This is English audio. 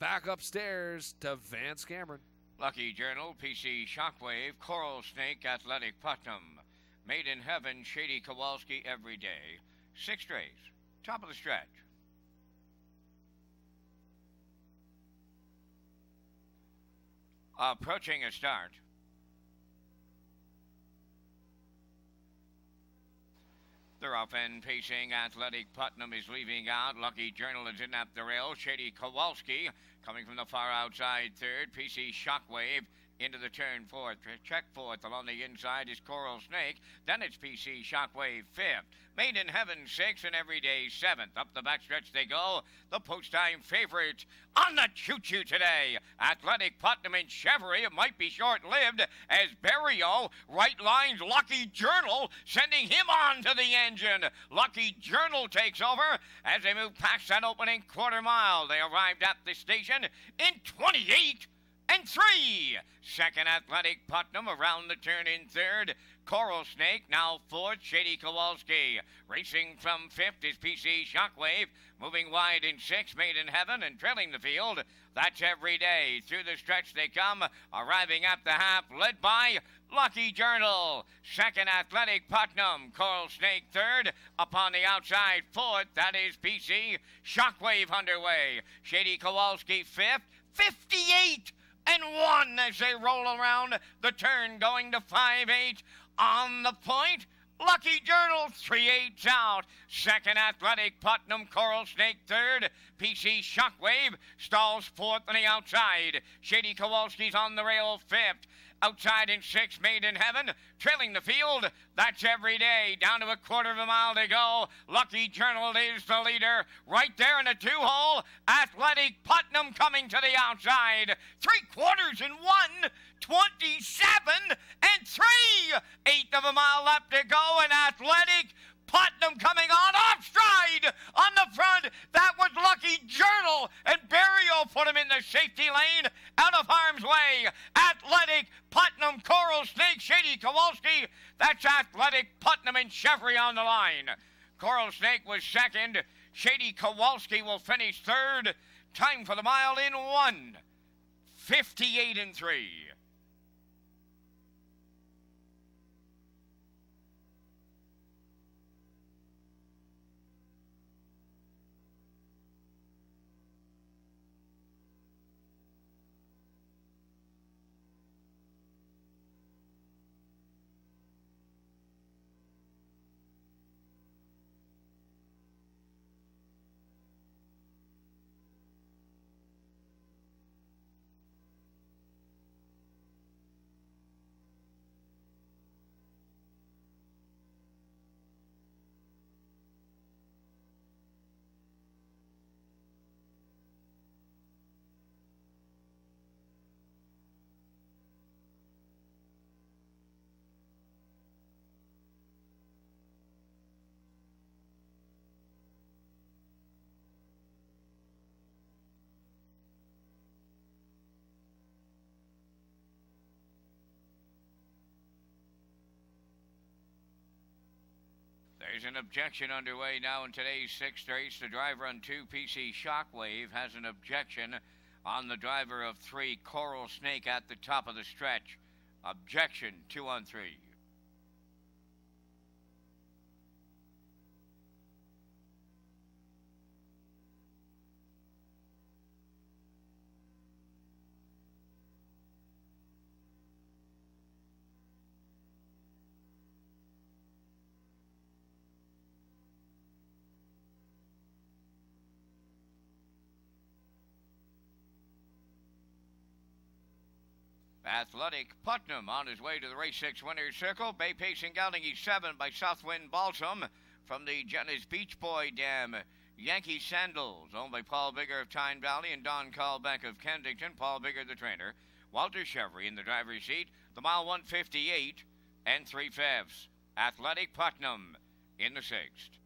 Back upstairs to Vance Cameron. Lucky Journal, PC Shockwave, Coral Snake, Athletic Putnam. Made in Heaven, Shady Kowalski every day. Six strays. Top of the stretch. Approaching a start. They're off and pacing. Athletic Putnam is leaving out. Lucky Journal is in at the rail. Shady Kowalski coming from the far outside third. PC Shockwave into the turn fourth. Check fourth along the inside is Coral Snake. Then it's PC Shockwave fifth. Made in Heaven sixth and Everyday seventh. Up the backstretch they go. The post time favorites on the choo choo today. Athletic Putnam and Cheverie. Might be short lived as Barrieau right lines Lucky Journal, sending him on to the engine. Lucky Journal takes over as they move past that opening quarter mile. They arrived at the station in 28 and three. Second Athletic Putnam around the turn in third. Coral Snake now fourth. Shady Kowalski racing from fifth is PC Shockwave. Moving wide in sixth. Made in Heaven and trailing the field. That's every day. Through the stretch they come. Arriving at the half led by Lucky Journal. Second Athletic Putnam. Coral Snake third. Upon the outside fourth. That is PC Shockwave underway. Shady Kowalski fifth. 58 and one as they roll around the turn going to 5-8 on the point. Lucky Journal, 3 8 out. Second, Athletic Putnam, Coral Snake, third. PC Shockwave stalls fourth on the outside. Shady Kowalski's on the rail, fifth. Outside in six, Made in Heaven, trailing the field. That's every day. Down to a quarter of a mile to go. Lucky Journal is the leader. Right there in the two hole. Athletic Putnam coming to the outside. Three quarters in one. 27 and three. Eighth of a mile left to go. And Athletic Putnam coming on off stride on the front. That was Lucky Journal. And Barrieau put him in the safety lane out of harm's way. Athletic Putnam, Coral Kowalski. That's Athletic Putnam and Cheverie on the line. Coral Snake was second. Shady Kowalski will finish third. Time for the mile in one. 58 and 3. There's an objection underway now in today's sixth race. The driver on two, PC Shockwave, has an objection on the driver of three, Coral Snake, at the top of the stretch. Objection, two on three. Athletic Putnam on his way to the race six winner's circle. Bay Pacing gelding seven by Southwind Balsam from the Jenna's Beach Boy Dam. Yankee Sandals, owned by Paul Bigger of Tyne Valley and Don Callbeck of Kensington. Paul Bigger, the trainer. Walter Cheverie in the driver's seat. The mile 158 and three fifths. Athletic Putnam in the sixth.